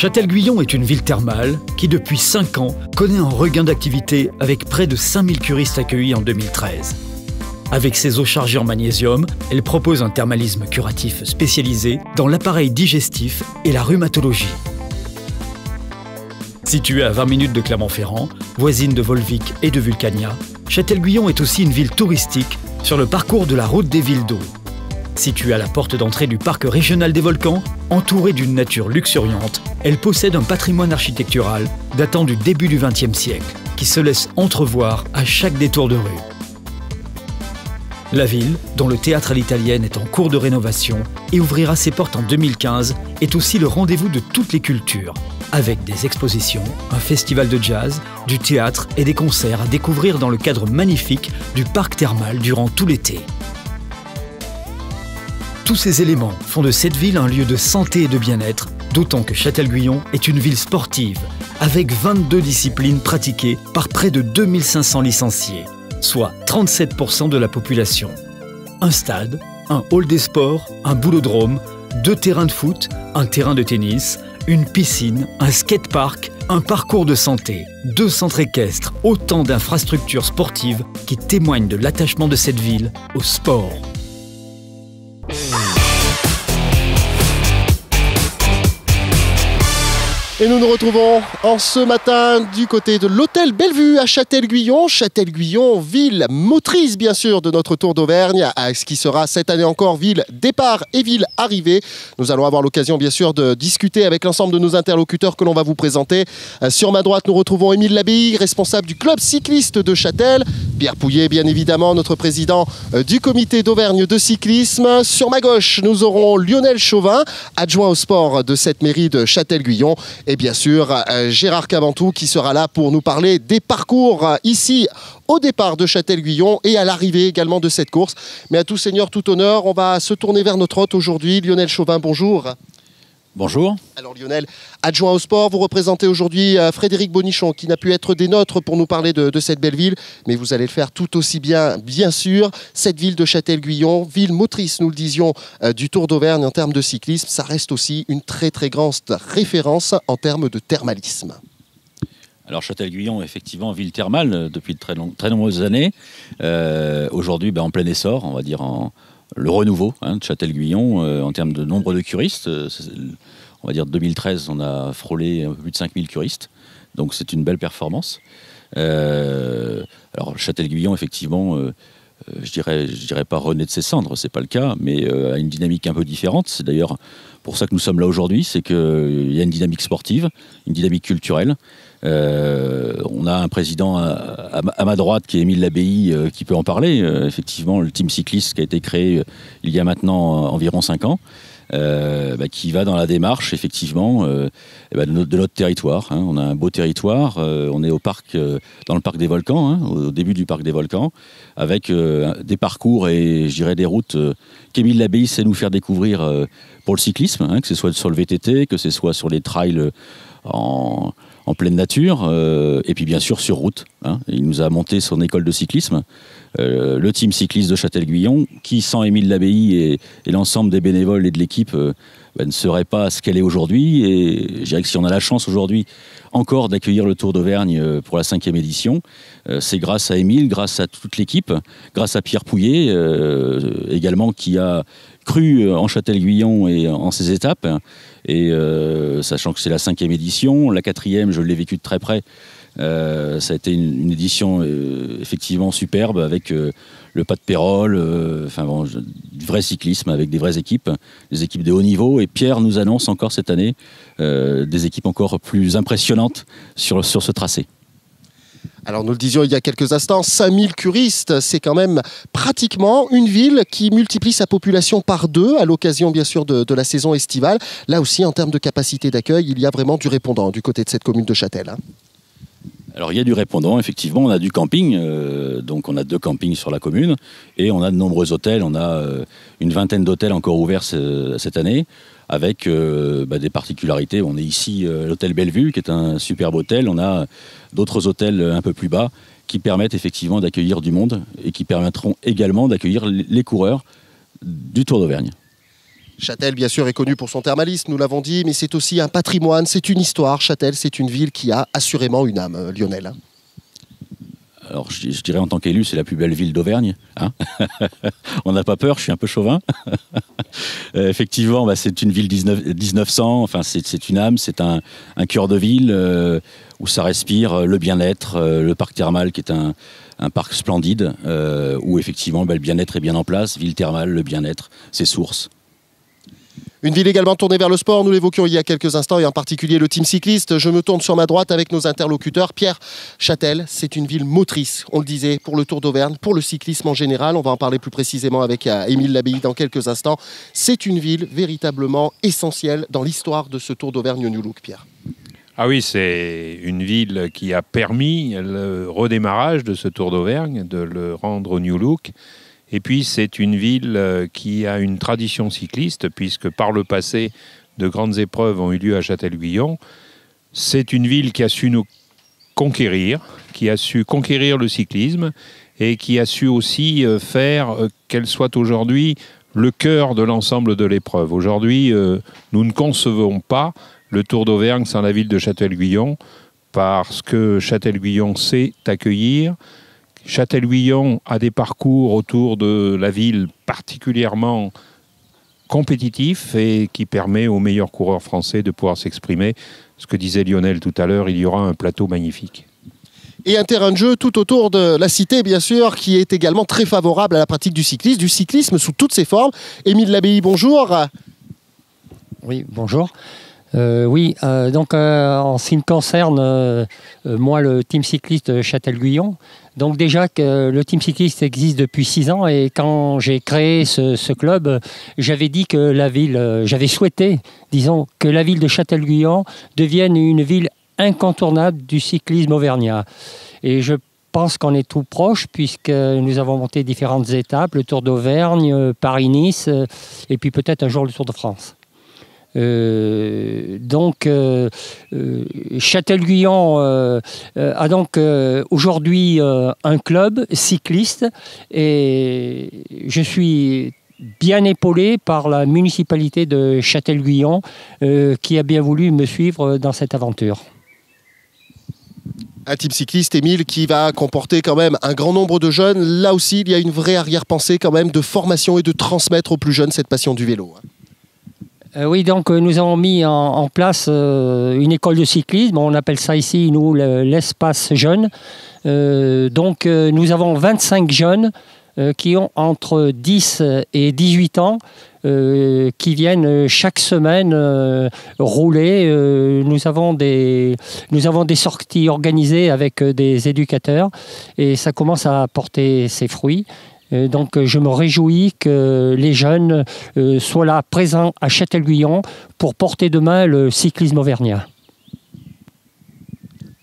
Châtel-Guyon est une ville thermale qui, depuis 5 ans, connaît un regain d'activité avec près de 5000 curistes accueillis en 2013. Avec ses eaux chargées en magnésium, elle propose un thermalisme curatif spécialisé dans l'appareil digestif et la rhumatologie. Située à 20 minutes de Clermont-Ferrand, voisine de Volvic et de Vulcania, Châtel-Guyon est aussi une ville touristique sur le parcours de la route des villes d'eau. Située à la porte d'entrée du parc régional des volcans, entourée d'une nature luxuriante, elle possède un patrimoine architectural datant du début du XXe siècle, qui se laisse entrevoir à chaque détour de rue. La ville, dont le théâtre à l'italienne est en cours de rénovation et ouvrira ses portes en 2015, est aussi le rendez-vous de toutes les cultures, avec des expositions, un festival de jazz, du théâtre et des concerts à découvrir dans le cadre magnifique du parc thermal durant tout l'été. Tous ces éléments font de cette ville un lieu de santé et de bien-être, d'autant que Châtel-Guyon est une ville sportive, avec 22 disciplines pratiquées par près de 2500 licenciés, soit 37% de la population. Un stade, un hall des sports, un boulodrome, deux terrains de foot, un terrain de tennis, une piscine, un skatepark, un parcours de santé, deux centres équestres, autant d'infrastructures sportives qui témoignent de l'attachement de cette ville au sport. Et nous nous retrouvons en ce matin du côté de l'hôtel Bellevue à Châtel-Guyon. Châtel-Guyon, ville motrice bien sûr de notre Tour d'Auvergne, ce qui sera cette année encore ville départ et ville arrivée. Nous allons avoir l'occasion bien sûr de discuter avec l'ensemble de nos interlocuteurs que l'on va vous présenter. Euh, sur ma droite, nous retrouvons Émile Labille, responsable du club cycliste de Châtel. Pierre Pouillet, bien évidemment, notre président euh, du comité d'Auvergne de cyclisme. Sur ma gauche, nous aurons Lionel Chauvin, adjoint au sport de cette mairie de Châtel-Guyon et bien sûr euh, Gérard Caventou qui sera là pour nous parler des parcours euh, ici au départ de Châtel-Guyon et à l'arrivée également de cette course. Mais à tout seigneur, tout honneur, on va se tourner vers notre hôte aujourd'hui, Lionel Chauvin, bonjour. Bonjour. Alors Lionel, adjoint au sport, vous représentez aujourd'hui euh, Frédéric Bonichon qui n'a pu être des nôtres pour nous parler de, de, cette belle ville, mais vous allez le faire tout aussi bien, bien sûr. Cette ville de Châtel-Guyon, ville motrice, nous le disions, euh, du Tour d'Auvergne en termes de cyclisme, ça reste aussi une très très grande référence en termes de thermalisme. Alors Châtel-Guyon, effectivement, ville thermale euh, depuis de très, long, très nombreuses années. Euh, aujourd'hui, ben, en plein essor, on va dire en, le renouveau hein, de Châtel-Guyon euh, en termes de nombre de curistes. Euh, on va dire 2013, on a frôlé un peu plus de 5000 curistes. Donc c'est une belle performance. Euh, alors Châtel-Guyon, effectivement, je dirais, je dirais pas renaît de ses cendres, c'est pas le cas, mais euh, a une dynamique un peu différente. C'est d'ailleurs pour ça que nous sommes là aujourd'hui, c'est qu'il y a une dynamique sportive, une dynamique culturelle. Euh, on a un président à, à, à, ma droite qui est Émile Labbaye euh, qui peut en parler. Euh, effectivement, le team cycliste qui a été créé euh, il y a maintenant environ 5 ans. Euh, bah, qui va dans la démarche effectivement euh, de, notre, de, notre, territoire. Hein. On a un beau territoire, euh, on est au parc, dans le parc des volcans, hein, au début du parc des volcans, avec des parcours et je dirais des routes qu'Émile Labbaye sait nous faire découvrir pour le cyclisme, hein, que ce soit sur le VTT, que ce soit sur les trails en, pleine nature, et puis bien sûr sur route. Il nous a monté son école de cyclisme, euh, le team cycliste de Châtel-Guyon, qui sans Émile Labbaye et, l'ensemble des bénévoles et de l'équipe euh, ben, ne serait pas ce qu'elle est aujourd'hui. Et je dirais que si on a la chance aujourd'hui encore d'accueillir le Tour d'Auvergne euh, pour la cinquième édition, c'est grâce à Émile, grâce à toute l'équipe, grâce à Pierre Pouillet également qui a cru en Châtel-Guyon et en ses étapes. Et sachant que c'est la cinquième édition, la quatrième, je l'ai vécu de très près. Euh, ça a été une, édition euh, effectivement superbe avec euh, le pas de Pérol, enfin bon, du vrai cyclisme avec des vraies équipes, des équipes de haut niveau. Et Pierre nous annonce encore cette année des équipes encore plus impressionnantes sur, sur ce tracé. Alors nous le disions il y a quelques instants, 5000 curistes, c'est quand même pratiquement une ville qui multiplie sa population par deux à l'occasion bien sûr de, de, la saison estivale. Là aussi en termes de capacité d'accueil, il y a vraiment du répondant du côté de cette commune de Châtel. Alors il y a du répondant, effectivement, on a du camping, euh, donc on a deux campings sur la commune, et on a de nombreux hôtels, on a euh, une vingtaine d'hôtels encore ouverts ce, cette année, avec euh, bah, des particularités. On est ici l'hôtel Bellevue, qui est un superbe hôtel, on a d'autres hôtels un peu plus bas, qui permettent effectivement d'accueillir du monde, et qui permettront également d'accueillir les coureurs du Tour d'Auvergne. Châtel, bien sûr, est connu pour son thermalisme, nous l'avons dit, mais c'est aussi un patrimoine, c'est une histoire. Châtel, c'est une ville qui a assurément une âme, euh, Lionel. Alors, je, dirais en tant qu'élu, c'est la plus belle ville d'Auvergne. Hein. On n'a pas peur, je suis un peu chauvin. Euh, effectivement, bah, c'est une ville 19, 1900, enfin, c'est une âme, c'est un, cœur de ville euh, où ça respire le bien-être, le parc thermal qui est un, parc splendide, où effectivement bah, le bien-être est bien en place, ville thermale, le bien-être, ses sources. Une ville également tournée vers le sport, nous l'évoquions il y a quelques instants, et en particulier le team cycliste. Je me tourne sur ma droite avec nos interlocuteurs. Pierre Châtel, c'est une ville motrice, on le disait, pour le Tour d'Auvergne, pour le cyclisme en général. On va en parler plus précisément avec euh, Émile Labille dans quelques instants. C'est une ville véritablement essentielle dans l'histoire de ce Tour d'Auvergne au New Look, Pierre. Ah oui, c'est une ville qui a permis le redémarrage de ce Tour d'Auvergne, de le rendre au New Look. Et puis c'est une ville euh, qui a une tradition cycliste, puisque par le passé, de grandes épreuves ont eu lieu à Châtel-Guyon. C'est une ville qui a su nous conquérir, qui a su conquérir le cyclisme et qui a su aussi euh, faire euh, qu'elle soit aujourd'hui le cœur de l'ensemble de l'épreuve. Aujourd'hui, nous ne concevons pas le Tour d'Auvergne sans la ville de Châtel-Guyon parce que Châtel-Guyon sait accueillir, Châtel-Guyon a des parcours autour de la ville particulièrement compétitifs et qui permet aux meilleurs coureurs français de pouvoir s'exprimer. Ce que disait Lionel tout à l'heure, il y aura un plateau magnifique. Et un terrain de jeu tout autour de la cité, bien sûr, qui est également très favorable à la pratique du cyclisme, du cyclisme sous toutes ses formes. Émile Labbaye, bonjour. Oui, bonjour. Euh, oui, euh, donc euh, en ce qui me concerne, moi, le team cycliste Châtel-Guyon, donc déjà que le team cycliste existe depuis six ans et quand j'ai créé ce, club, j'avais dit que la ville, j'avais souhaité, disons, que la ville de Châtel-Guyon devienne une ville incontournable du cyclisme auvergnat. Et je pense qu'on est tout proche puisque nous avons monté différentes étapes, le Tour d'Auvergne, Paris-Nice et puis peut-être un jour le Tour de France. Euh, donc, euh, euh, Châtel-Guyon a donc aujourd'hui un club cycliste et je suis bien épaulé par la municipalité de Châtel-Guyon qui a bien voulu me suivre dans cette aventure un type cycliste, Émile, qui va comporter quand même un grand nombre de jeunes. Là aussi, il y a une vraie arrière-pensée quand même de formation et de transmettre aux plus jeunes cette passion du vélo. Euh, oui, donc euh, nous avons mis en, place euh, une école de cyclisme. On appelle ça ici, nous, l'espace jeune. donc nous avons 25 jeunes qui ont entre 10 et 18 ans. qui viennent chaque semaine rouler. nous, avons des, nous avons des sorties organisées avec des éducateurs et ça commence à porter ses fruits. Euh, donc je me réjouis que les jeunes euh, soient là présents à Châtel-Guyon pour porter demain le cyclisme auvergnat.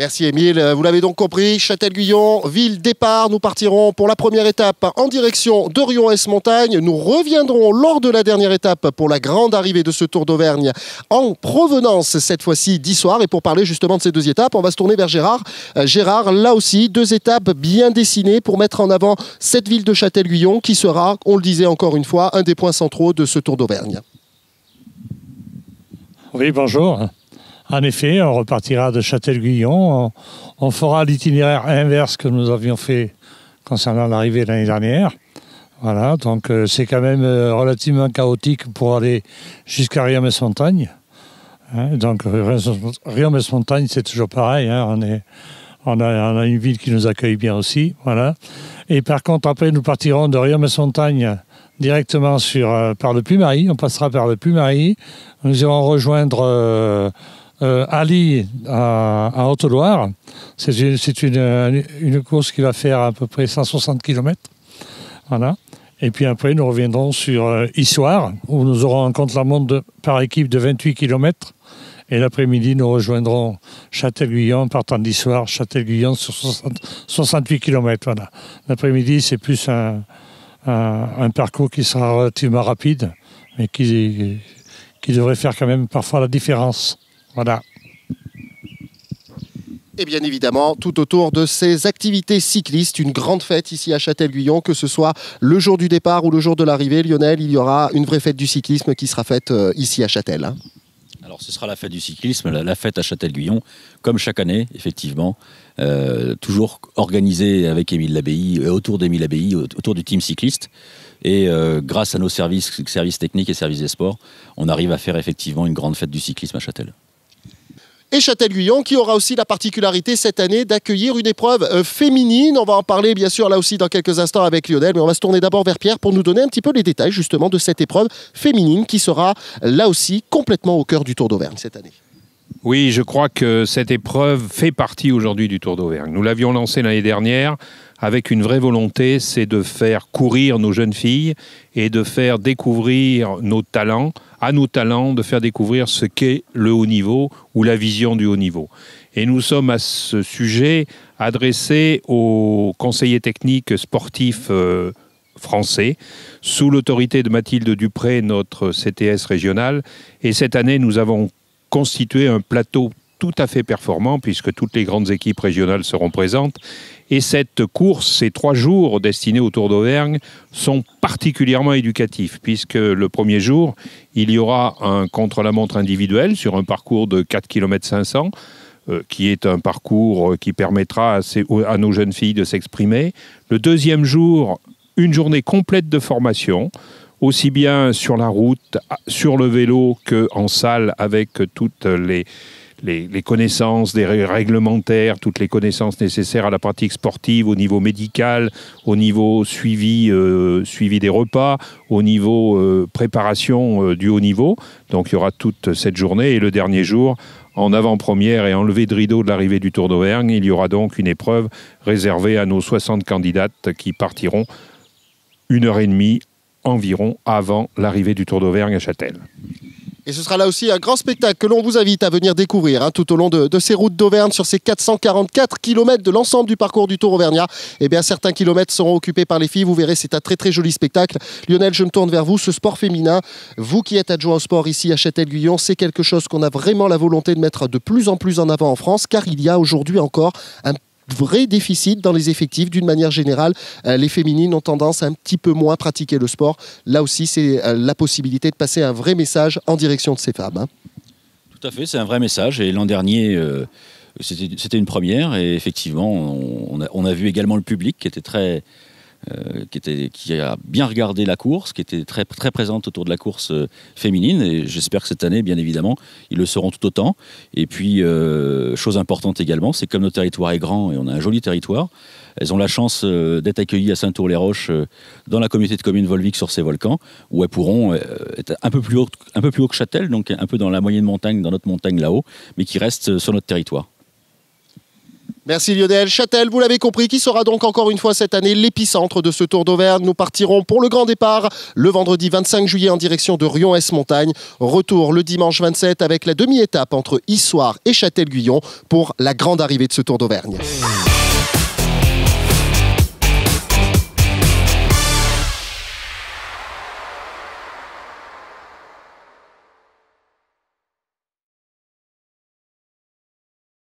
Merci Émile. Vous l'avez donc compris, Châtel-Guyon, ville départ. Nous partirons pour la première étape en direction d'Orion-S-Montagne. Nous reviendrons lors de la dernière étape pour la grande arrivée de ce Tour d'Auvergne en provenance cette fois-ci d'Issoire. Et pour parler justement de ces deux étapes, on va se tourner vers Gérard. Euh, Gérard, là aussi, deux étapes bien dessinées pour mettre en avant cette ville de Châtel-Guyon qui sera, on le disait encore une fois, un des points centraux de ce Tour d'Auvergne. Oui, bonjour. En effet, on repartira de Châtel-Guyon. On, fera l'itinéraire inverse que nous avions fait concernant l'arrivée l'année dernière. Voilà, donc euh, c'est quand même euh, relativement chaotique pour aller jusqu'à Riom-Montagne. Hein, donc Riom-Montagne, c'est toujours pareil. Hein, on, a, une ville qui nous accueille bien aussi. Voilà. Et par contre, après, nous partirons de Riom-Montagne directement euh, par le Puy-Marie. On passera par le Puy-Marie. Nous irons rejoindre euh, Ali à, Haute-Loire. C'est une, course qui va faire à peu près 160 km. Voilà. Et puis après, nous reviendrons sur euh, Issoire, où nous aurons un contre-la-montre par équipe de 28 km. Et l'après-midi, nous rejoindrons Châtel-Guyon, partant d'Issoire, Châtel-Guyon sur 68 km. L'après-midi, c'est plus un, parcours qui sera relativement rapide, mais qui devrait faire quand même parfois la différence. Voilà. Et bien évidemment, tout autour de ces activités cyclistes, une grande fête ici à Châtel-Guyon, que ce soit le jour du départ ou le jour de l'arrivée, Lionel, il y aura une vraie fête du cyclisme qui sera faite euh, ici à Châtel. hein. Alors ce sera la fête du cyclisme, la, la fête à Châtel-Guyon, comme chaque année, effectivement. Euh, toujours organisée avec Émile Labbaye, euh, autour d'Émile Labbaye, au- autour du team cycliste. Et euh, grâce à nos services, services techniques et services des sports, on arrive à faire effectivement une grande fête du cyclisme à Châtel. Et Châtel-Guyon qui aura aussi la particularité cette année d'accueillir une épreuve euh, féminine. On va en parler bien sûr là aussi dans quelques instants avec Lionel, mais on va se tourner d'abord vers Pierre pour nous donner un petit peu les détails justement de cette épreuve féminine qui sera là aussi complètement au cœur du Tour d'Auvergne cette année. Oui, je crois que cette épreuve fait partie aujourd'hui du Tour d'Auvergne. Nous l'avions lancée l'année dernière avec une vraie volonté, c'est de faire courir nos jeunes filles et de faire découvrir nos talents, à nos talents, de faire découvrir ce qu'est le haut niveau ou la vision du haut niveau. Et nous sommes à ce sujet adressés aux conseillers techniques sportifs euh, français, sous l'autorité de Mathilde Dupré, notre CTS régional. Et cette année, nous avons constitué un plateau tout à fait performant, puisque toutes les grandes équipes régionales seront présentes. Et cette course, ces trois jours destinés au Tour d'Auvergne, sont particulièrement éducatifs, puisque le premier jour, il y aura un contre-la-montre individuel sur un parcours de 4 km 500, euh, qui est un parcours euh, qui permettra à, nos jeunes filles de s'exprimer. Le deuxième jour, une journée complète de formation, aussi bien sur la route, sur le vélo qu'en salle, avec toutes les, les, connaissances des ré- réglementaires, toutes les connaissances nécessaires à la pratique sportive au niveau médical, au niveau suivi, euh, des repas, au niveau euh, préparation euh, du haut niveau. Donc il y aura toute cette journée et le dernier jour, en avant-première et en levée de rideau de l'arrivée du Tour d'Auvergne, il y aura donc une épreuve réservée à nos 60 candidates qui partiront une heure et demie environ avant l'arrivée du Tour d'Auvergne à Châtel. Et ce sera là aussi un grand spectacle que l'on vous invite à venir découvrir hein, tout au long de, ces routes d'Auvergne sur ces 444 km de l'ensemble du parcours du Tour Auvergnat. Eh bien, certains kilomètres seront occupés par les filles. Vous verrez, c'est un très très joli spectacle. Lionel, je me tourne vers vous. Ce sport féminin, vous qui êtes adjoint au sport ici à Châtel-Guyon, c'est quelque chose qu'on a vraiment la volonté de mettre de plus en plus en avant en France, car il y a aujourd'hui encore un vrai déficit dans les effectifs d'une manière générale. Euh, les féminines ont tendance à un petit peu moins pratiquer le sport. Là aussi, c'est euh, la possibilité de passer un vrai message en direction de ces femmes. hein. Tout à fait, c'est un vrai message. Et l'an dernier, euh, c'était une première. Et effectivement, on a vu également le public qui était très. Euh, qui, a bien regardé la course, qui était très, très présente autour de la course euh, féminine. Et j'espère que cette année, bien évidemment, ils le seront tout autant. Et puis, euh, chose importante également, c'est comme notre territoire est grand et on a un joli territoire, elles ont la chance d'être accueillies à Saint-Tour-les-Roches dans la communauté de communes Volvic sur ces volcans, où elles pourront être un peu, plus haut, un peu plus haut que Châtel, donc un peu dans la moyenne montagne, dans notre montagne là-haut, mais qui restent euh, sur notre territoire. Merci Lionel. Châtel, vous l'avez compris, qui sera donc encore une fois cette année l'épicentre de ce Tour d'Auvergne. Nous partirons pour le grand départ le vendredi 25 juillet en direction de Rion-S-Montagne. Retour le dimanche 27 avec la demi-étape entre Issoire et Châtel-Guyon pour la grande arrivée de ce Tour d'Auvergne.